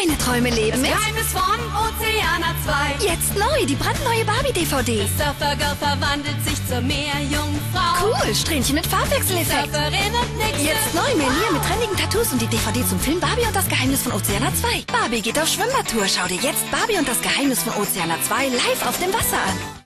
deine Träume leben mit Geheimnis von Ozeana 2. jetzt neu die brandneue Barbie-DVD. Surfergirl verwandelt sich zur Meerjungfrau. Cool, Strähnchen mit Farbwechseleffekt. Surferin und Nixe. Jetzt neu Melier mit trendigen Tattoos und die DVD zum Film Barbie und das Geheimnis von Ozeana 2. Barbie geht auf Schwimmbadtour. Schau dir jetzt Barbie und das Geheimnis von Ozeana 2 live auf dem Wasser an.